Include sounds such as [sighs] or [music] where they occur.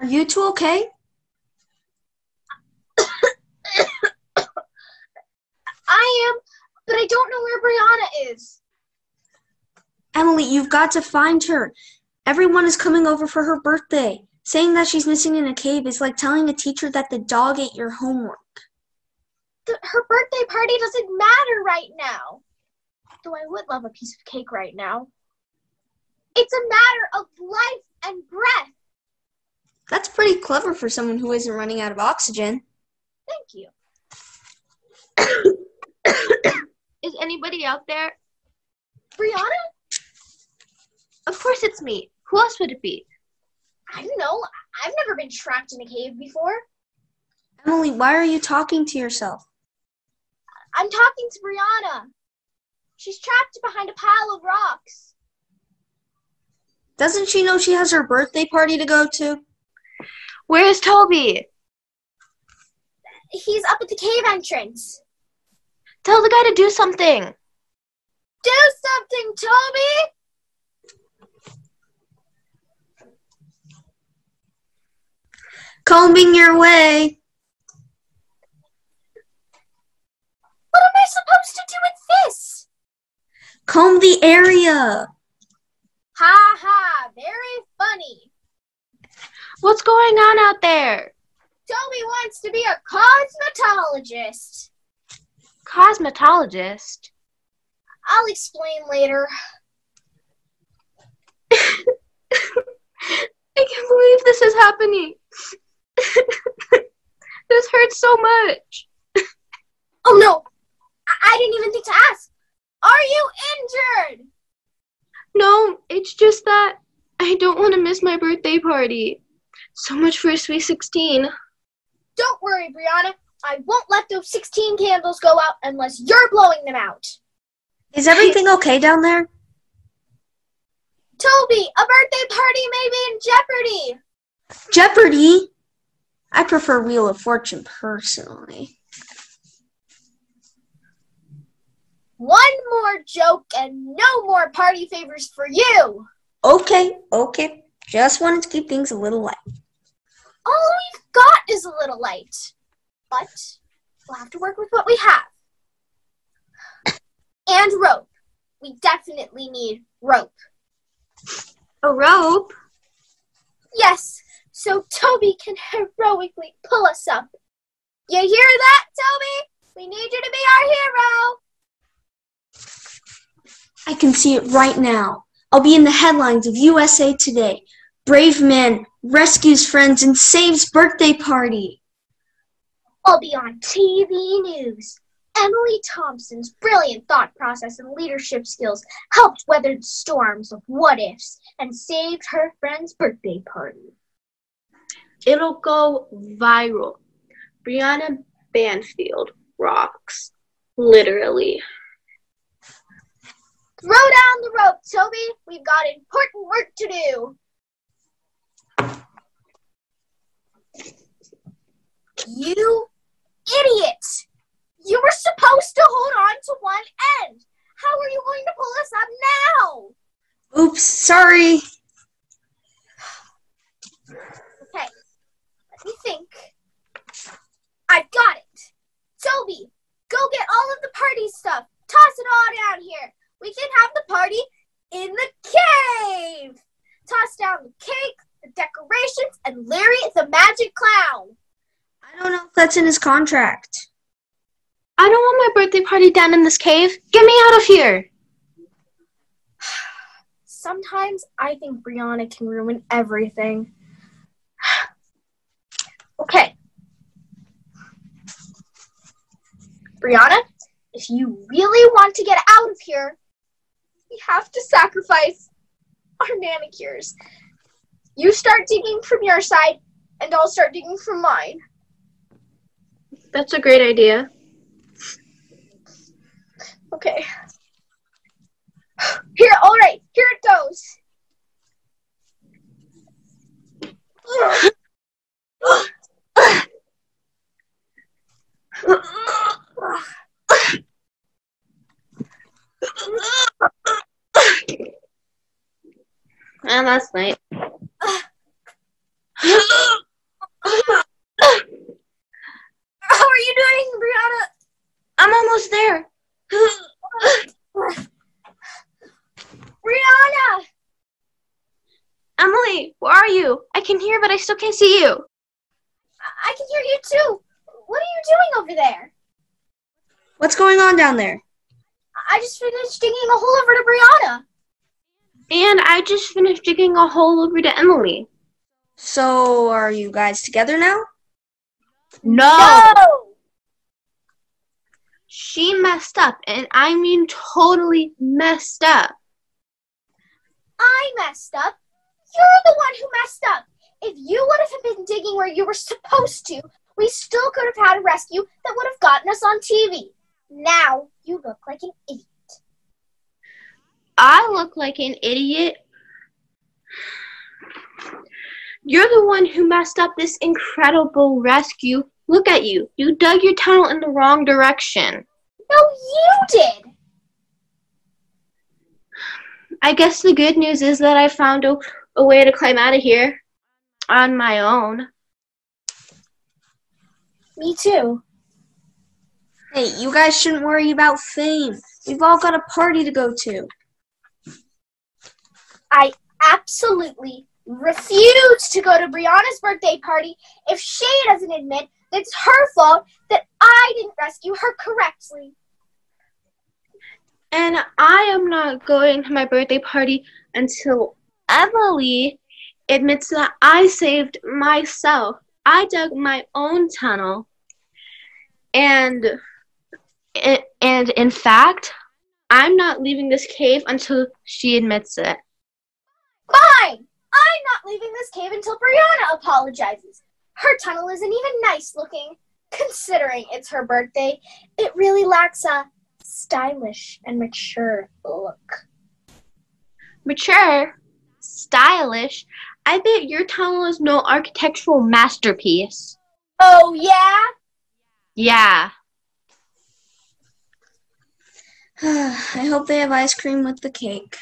Are you two okay? I am, but I don't know where Brianna is. Emily, you've got to find her. Everyone is coming over for her birthday. Saying that she's missing in a cave is like telling a teacher that the dog ate your homework. The, her birthday party doesn't matter right now. Though I would love a piece of cake right now. It's a matter of life and breath. That's pretty clever for someone who isn't running out of oxygen. Thank you. Is anybody out there? Brianna? Of course it's me. Who else would it be? I don't know. I've never been trapped in a cave before. Emily, why are you talking to yourself? I'm talking to Brianna. She's trapped behind a pile of rocks. Doesn't she know she has her birthday party to go to? Where is Toby? He's up at the cave entrance. Tell the guy to do something. Do something, Toby! Combing your way. What am I supposed to do with this? Comb the area. Ha ha, very funny. What's going on out there? Toby wants to be a cosmetologist. Cosmetologist? I'll explain later. [laughs] I can't believe this is happening. [laughs] this hurts so much. [laughs] oh no! I-, I didn't even think to ask. Are you injured? No, it's just that I don't want to miss my birthday party. So much for a sweet 16. Don't worry, Brianna. I won't let those 16 candles go out unless you're blowing them out. Is everything okay down there? Toby, a birthday party may be in jeopardy. Jeopardy? I prefer Wheel of Fortune personally. One more joke and no more party favors for you. Okay, okay. Just wanted to keep things a little light. All we've got is a little light. But we'll have to work with what we have. And rope. We definitely need rope. A rope? Yes, so Toby can [laughs] heroically pull us up. You hear that, Toby? We need you to be our hero. I can see it right now. I'll be in the headlines of USA Today. Brave man rescues friends and saves birthday party. I'll be on TV news. Emily Thompson's brilliant thought process and leadership skills helped weather the storms of what ifs and saved her friend's birthday party. It'll go viral. Brianna Banfield rocks. Literally. Throw down the rope, Toby. We've got important work to do. You idiot! You were supposed to hold on to one end. How are you going to pull us up now? Oops, sorry. Okay, let me think. I've got it. Toby, go get all of the party stuff. Toss it all down here. We can have the party in the cave. Toss down the cake, the decorations, and Larry the magic clown. I don't know if that's in his contract. I don't want my birthday party down in this cave. Get me out of here. Sometimes I think Brianna can ruin everything. [sighs] okay. Brianna, if you really want to get out of here, we have to sacrifice our manicures. You start digging from your side, and I'll start digging from mine. That's a great idea. Okay. Here, all right, here it goes. Ah, and that's night. Where are you? I can hear, but I still can't see you. I can hear you too. What are you doing over there? What's going on down there? I just finished digging a hole over to Brianna. And I just finished digging a hole over to Emily. So, are you guys together now? No. no. She messed up, and I mean totally messed up. I messed up. You're the one who messed up. If you would have been digging where you were supposed to, we still could have had a rescue that would have gotten us on TV. Now you look like an idiot. I look like an idiot. You're the one who messed up this incredible rescue. Look at you. You dug your tunnel in the wrong direction. No, you did. I guess the good news is that I found a, a way to climb out of here on my own. Me too. Hey, you guys shouldn't worry about fame. We've all got a party to go to. I absolutely refuse to go to Brianna's birthday party if Shay doesn't admit that it's her fault that I didn't rescue her correctly. And I am not going to my birthday party until Emily admits that I saved myself. I dug my own tunnel. And and in fact, I'm not leaving this cave until she admits it. Fine! I'm not leaving this cave until Brianna apologizes. Her tunnel isn't even nice looking. Considering it's her birthday, it really lacks a stylish and mature look. Mature? Stylish? I bet your tunnel is no architectural masterpiece. Oh, yeah? Yeah. [sighs] I hope they have ice cream with the cake.